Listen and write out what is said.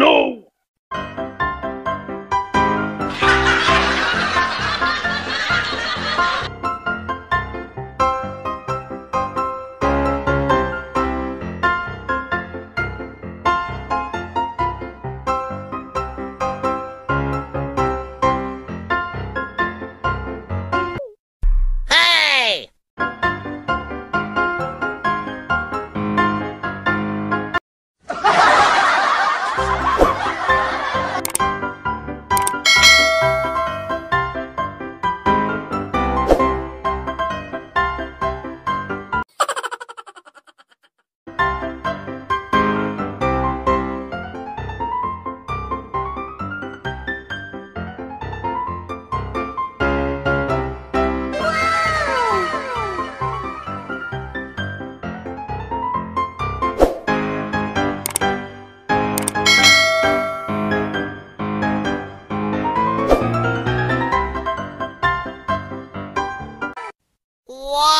no! 哇！